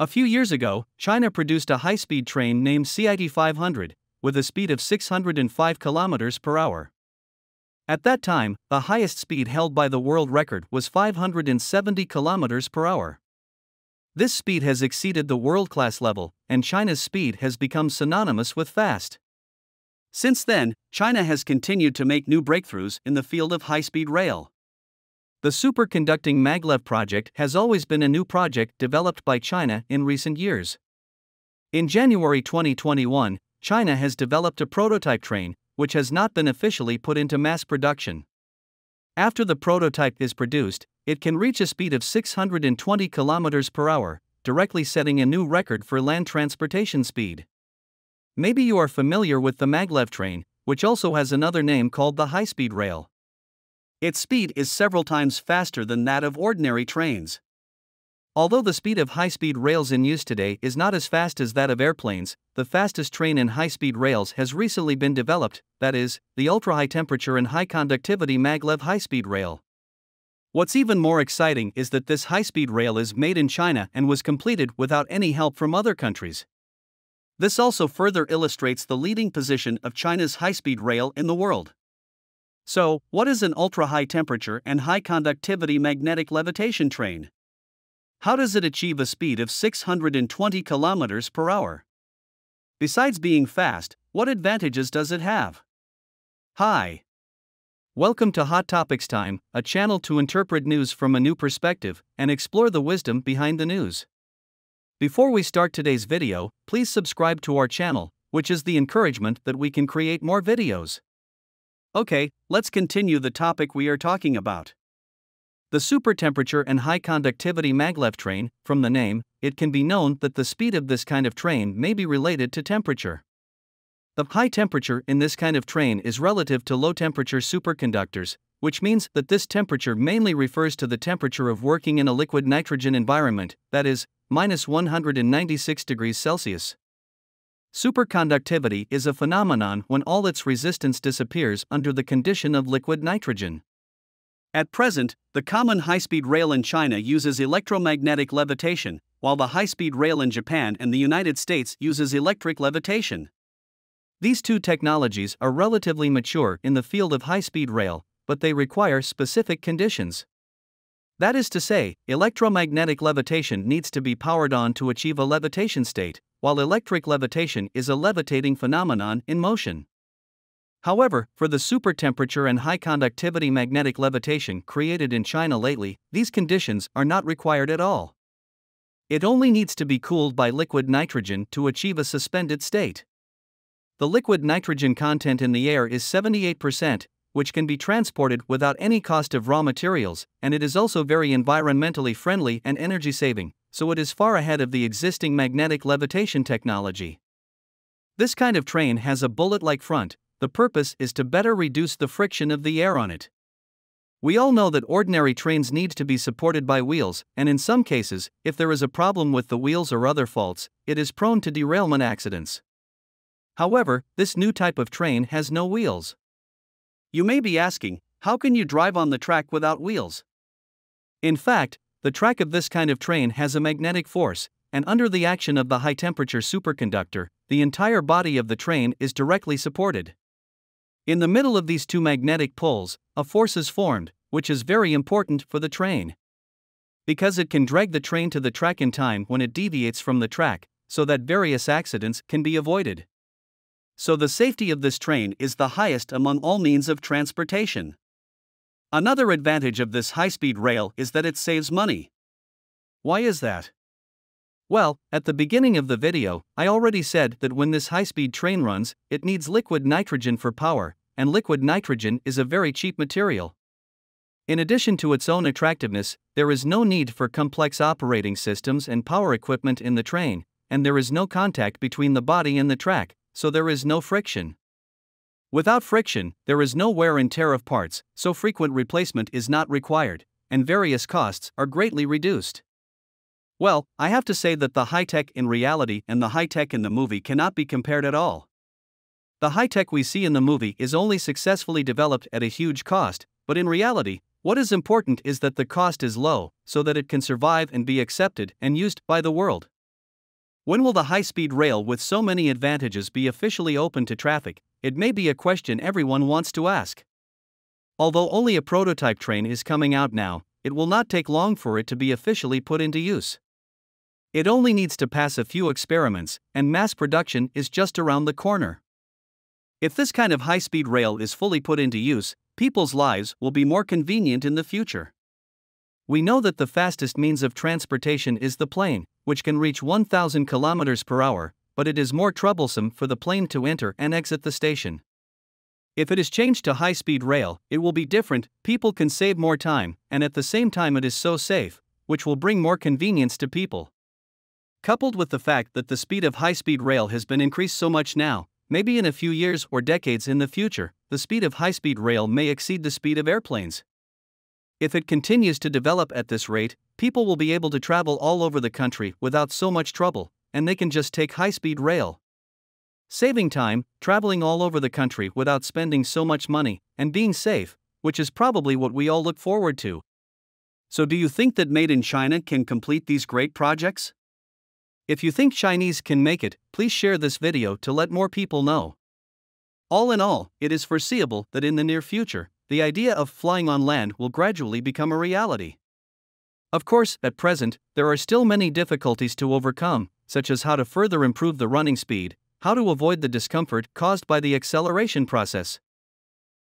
A few years ago, China produced a high speed train named CIT 500, with a speed of 605 km per hour. At that time, the highest speed held by the world record was 570 km per hour. This speed has exceeded the world class level, and China's speed has become synonymous with fast. Since then, China has continued to make new breakthroughs in the field of high speed rail. The superconducting maglev project has always been a new project developed by China in recent years. In January 2021, China has developed a prototype train, which has not been officially put into mass production. After the prototype is produced, it can reach a speed of 620 km per hour, directly setting a new record for land transportation speed. Maybe you are familiar with the maglev train, which also has another name called the high speed rail. Its speed is several times faster than that of ordinary trains. Although the speed of high speed rails in use today is not as fast as that of airplanes, the fastest train in high speed rails has recently been developed that is, the ultra high temperature and high conductivity maglev high speed rail. What's even more exciting is that this high speed rail is made in China and was completed without any help from other countries. This also further illustrates the leading position of China's high speed rail in the world. So, what is an ultra high temperature and high conductivity magnetic levitation train? How does it achieve a speed of 620 km per hour? Besides being fast, what advantages does it have? Hi. Welcome to Hot Topics Time, a channel to interpret news from a new perspective and explore the wisdom behind the news. Before we start today's video, please subscribe to our channel, which is the encouragement that we can create more videos. Okay, let's continue the topic we are talking about. The supertemperature and high conductivity maglev train, from the name, it can be known that the speed of this kind of train may be related to temperature. The high temperature in this kind of train is relative to low temperature superconductors, which means that this temperature mainly refers to the temperature of working in a liquid nitrogen environment, that is, minus 196 degrees Celsius. Superconductivity is a phenomenon when all its resistance disappears under the condition of liquid nitrogen. At present, the common high speed rail in China uses electromagnetic levitation, while the high speed rail in Japan and the United States uses electric levitation. These two technologies are relatively mature in the field of high speed rail, but they require specific conditions. That is to say, electromagnetic levitation needs to be powered on to achieve a levitation state, while electric levitation is a levitating phenomenon in motion. However, for the supertemperature and high conductivity magnetic levitation created in China lately, these conditions are not required at all. It only needs to be cooled by liquid nitrogen to achieve a suspended state. The liquid nitrogen content in the air is 78%, which can be transported without any cost of raw materials, and it is also very environmentally friendly and energy saving so it is far ahead of the existing magnetic levitation technology. This kind of train has a bullet like front, the purpose is to better reduce the friction of the air on it. We all know that ordinary trains need to be supported by wheels, and in some cases, if there is a problem with the wheels or other faults, it is prone to derailment accidents. However, this new type of train has no wheels. You may be asking, how can you drive on the track without wheels? In fact, the track of this kind of train has a magnetic force, and under the action of the high temperature superconductor, the entire body of the train is directly supported. In the middle of these two magnetic poles, a force is formed, which is very important for the train. Because it can drag the train to the track in time when it deviates from the track, so that various accidents can be avoided. So the safety of this train is the highest among all means of transportation. Another advantage of this high speed rail is that it saves money. Why is that? Well, at the beginning of the video, I already said that when this high speed train runs, it needs liquid nitrogen for power, and liquid nitrogen is a very cheap material. In addition to its own attractiveness, there is no need for complex operating systems and power equipment in the train, and there is no contact between the body and the track, so there is no friction. Without friction, there is no wear and tear of parts, so frequent replacement is not required, and various costs are greatly reduced. Well, I have to say that the high tech in reality and the high tech in the movie cannot be compared at all. The high tech we see in the movie is only successfully developed at a huge cost, but in reality, what is important is that the cost is low, so that it can survive and be accepted and used by the world. When will the high speed rail with so many advantages be officially open to traffic? It may be a question everyone wants to ask. Although only a prototype train is coming out now, it will not take long for it to be officially put into use. It only needs to pass a few experiments, and mass production is just around the corner. If this kind of high speed rail is fully put into use, people's lives will be more convenient in the future. We know that the fastest means of transportation is the plane, which can reach 1000 km per hour, but it is more troublesome for the plane to enter and exit the station. If it is changed to high speed rail, it will be different, people can save more time, and at the same time, it is so safe, which will bring more convenience to people. Coupled with the fact that the speed of high speed rail has been increased so much now, maybe in a few years or decades in the future, the speed of high speed rail may exceed the speed of airplanes. If it continues to develop at this rate, people will be able to travel all over the country without so much trouble, and they can just take high speed rail. Saving time, traveling all over the country without spending so much money, and being safe, which is probably what we all look forward to. So, do you think that Made in China can complete these great projects? If you think Chinese can make it, please share this video to let more people know. All in all, it is foreseeable that in the near future, the idea of flying on land will gradually become a reality. Of course, at present, there are still many difficulties to overcome, such as how to further improve the running speed, how to avoid the discomfort caused by the acceleration process.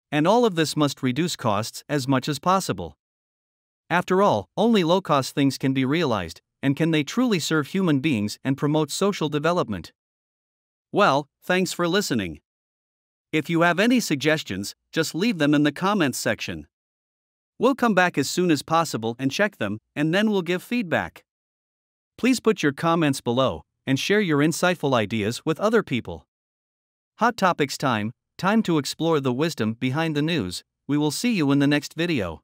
And all of this must reduce costs as much as possible. After all, only low cost things can be realized, and can they truly serve human beings and promote social development? Well, thanks for listening. If you have any suggestions, just leave them in the comments section. We'll come back as soon as possible and check them, and then we'll give feedback. Please put your comments below and share your insightful ideas with other people. Hot Topics time, time to explore the wisdom behind the news. We will see you in the next video.